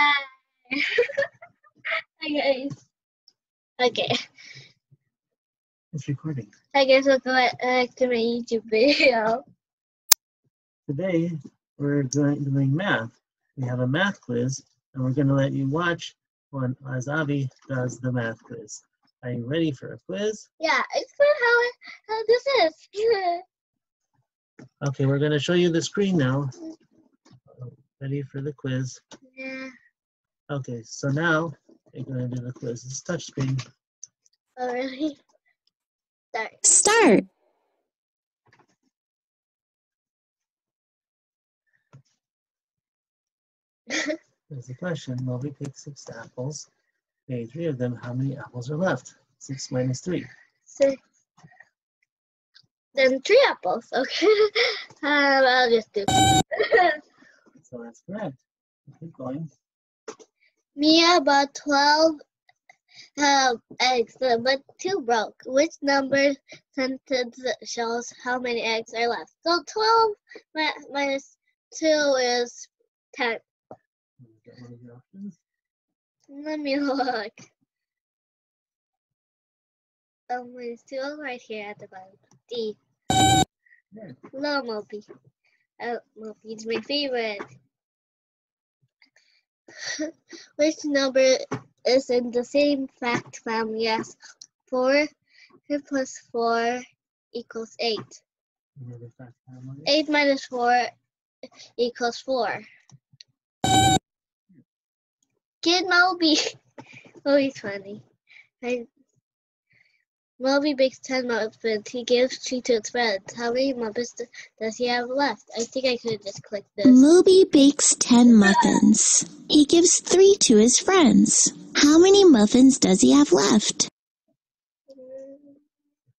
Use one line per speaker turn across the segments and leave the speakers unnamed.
Hi. Hi guys. Okay.
It's recording.
Hi guys, welcome back uh, to my YouTube video.
Today we're doing, doing math. We have a math quiz, and we're going to let you watch when as Avi does the math quiz. Are you ready for a quiz?
Yeah, explain how it, how this is.
Okay, we're going to show you the screen now. Ready for the quiz?
yeah.
Okay, so now you're going to do the quiz. It's touch screen.
Oh really? Start.
Start.
There's a question. Moby picked six apples. Okay, three of them. How many apples are left? Six minus three.
Six. Then three apples. Okay. um, I'll just do.
So that's correct. Keep going.
Mia bought 12 uh, eggs, uh, but two broke. Which number sentence shows how many eggs are left? So 12 mi- minus 2 is 10.
Get one of your options.
Let me look. Oh, minus 2 right here at the bottom. D.
There.
Love Moby. Oh, Moby's my favorite. Which number is in the same fact family as 4 plus 4 equals 8?
Another fact family.
8 minus 4 equals 4. Kid Moby. Oh, he's funny. I, Moby bakes 10 muffins. He gives three to his friends. How many muffins does he have left? I think I could just click this.
Moby bakes 10 muffins. He gives three to his friends. How many muffins does he have left?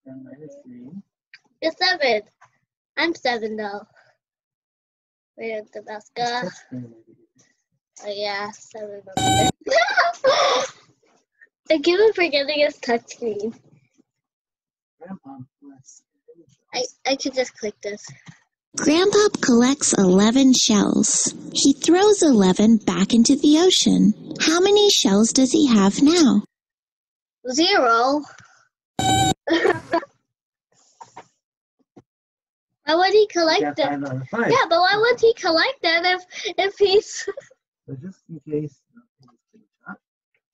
Ten.
It's 7. I'm 7 though. Wait, the
It's
basket.
touch screen, maybe.
Oh yeah, seven numbers. I keep on forgetting it's touchscreen.
Grandpa collects
I, I could just click this.
Grandpa collects 11 shells. He throws 11 back into the ocean. How many shells does he have now?
Zero. why would he collect
got
them?
five out of five.
Yeah, but why would he collect them if if he's
So just in case nothing is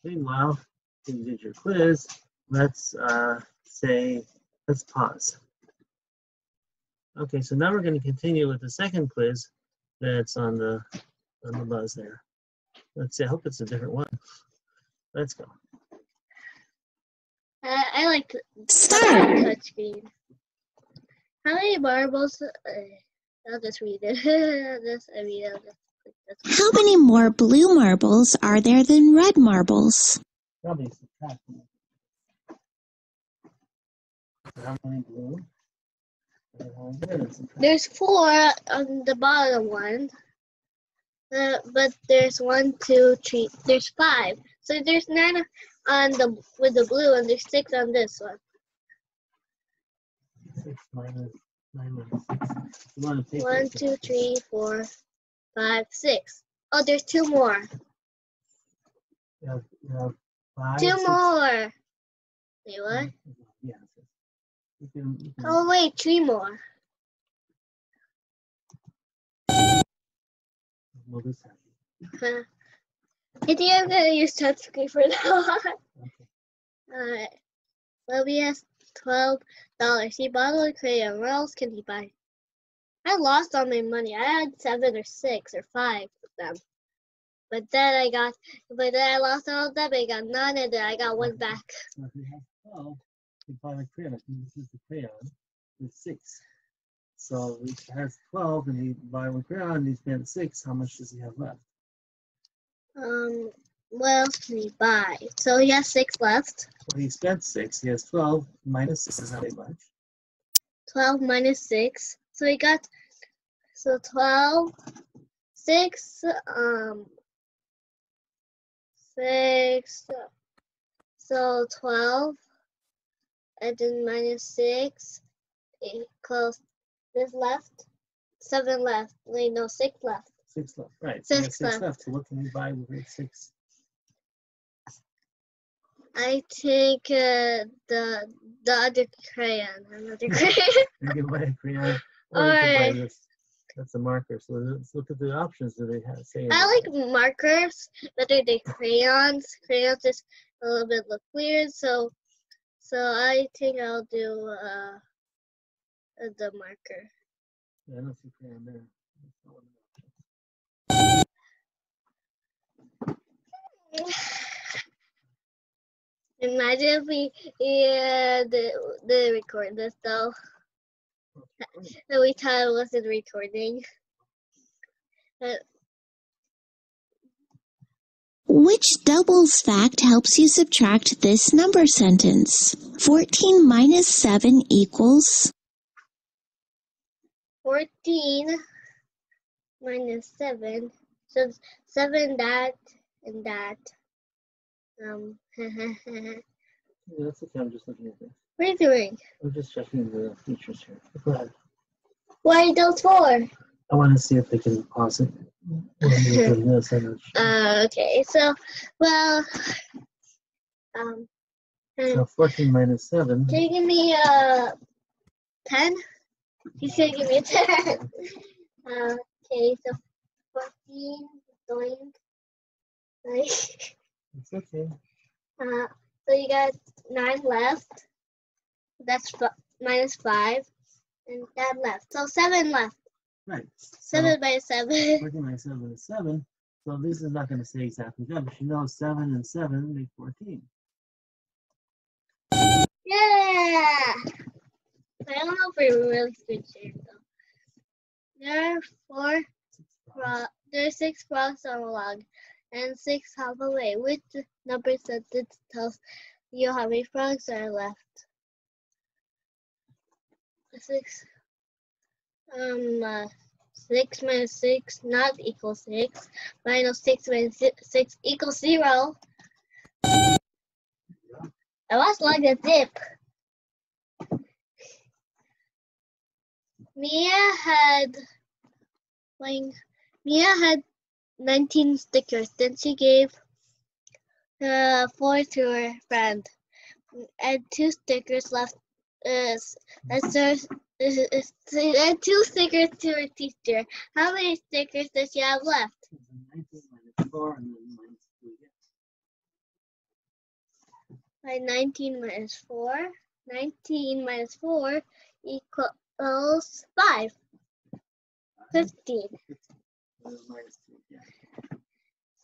being. Meanwhile, you did your quiz. Let's uh, say, let's pause. Okay, so now we're going to continue with the second quiz that's on the on the buzz there. Let's see. I hope it's a different one. Let's go.
I, I like to
Start.
touchscreen. How many marbles? Uh, I'll just read it. I'll I read it. I'll just click this.
How many more blue marbles are there than red marbles?
Probably subtract. How many blue? And how many red? Subtract.
There's four on the bottom one. Uh, but there's one, two, three. There's five. So there's nine on the with the blue, and there's six on this one.
Six minus nine minus six. You want to take
One,
this-
two, three, four, five, six. Oh, there's two more.
You have, you have five.
Two more. Wait, what?
Yeah.
Oh, wait, three more. I think I'm going to use touchscreen for that.
okay.
Uh, all right. We $12. He bought a crayon. Where else can he buy? I lost all my money. I had seven or six or five of them. But then I got, but then I lost all of them. I got none, and then I got one back
if I'm a crayon, I think this is the crayon with six. So he has 12 and he buy one crayon and he spent six. How much does he have left?
Um, what else can he buy? So he has six left.
Well, he spent six. He has 12 minus six is how much?
12 minus six. So he got, so 12, six, um, six, so 12 and then minus 6 equals this left 7 left wait no 6 left
Six left, right. So we have
Six
six
left.
left. So what can we buy with six?
I take uh, the the other crayon. Another crayon.
You can buy a crayon. Or buy
Alright.
this. That's a marker. So let's look at the options that they have. Say
I like markers better than crayons. Crayons just a little bit look weird, so so I think I'll do uh, the marker.
I don't see there. That's not one of the options.
Imagine if we yeah the the record this though. That we thought it wasn't recording.
Which doubles fact helps you subtract this number sentence? 14 minus 7 equals.
Fourteen minus seven. So it's seven that and that. Um
Yeah, that's okay. I'm just looking at this.
What are you doing?
I'm just checking the features here. Go ahead.
Why those four?
I want to see if they can pause it. When we this, I'm not sure.
Uh, okay, so, well, um,
So 14 minus 7.
can you give me a 10? He's gonna give me a 10. Uh, okay, so 14, going, like,
It's okay.
uh, so you got 9 left. That's f- minus 5. And that left. So 7 left.
Right. So
7 by 7.
14 by 7 is 7. So this is not going to say exactly that, but you know 7 and 7 make 14.
Yeah! I don't know if we're really good here though. There are four
Six
fro- there are six frogs on a log and six hop away. Which number sentence tells you how many frogs are left? Six. Um, uh, six minus six not equal six. Minus six six equals zero. I was like a dip. Mia had like Mia had 19 stickers. Then she gave uh, four to her friend, and two stickers left. Uh, that's is- two stickers to her teacher. How many stickers does she have left?
So 19 minus 4 and then minus 2 again.
By 19 minus 4. 19 minus 4 equals 5. 15.
Uh, minus 2 again.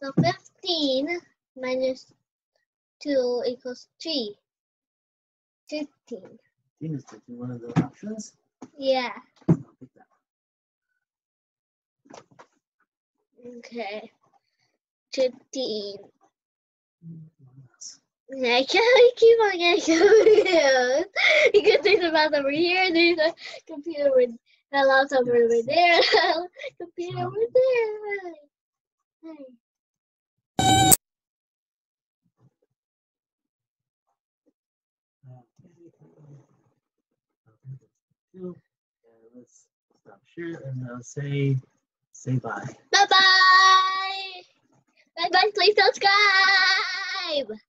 So 15 minus 2 equals 3. 15.
15 is taking one of the options.
Yeah.
I'll pick that
Okay. 15.
one. What else?
I can't keep on getting confused. Because there's a mouse over here, and there's a computer with a laptop over there, a computer over there. Hi.
Let's stop share and uh, say say bye.
Bye bye. Bye bye. Please subscribe.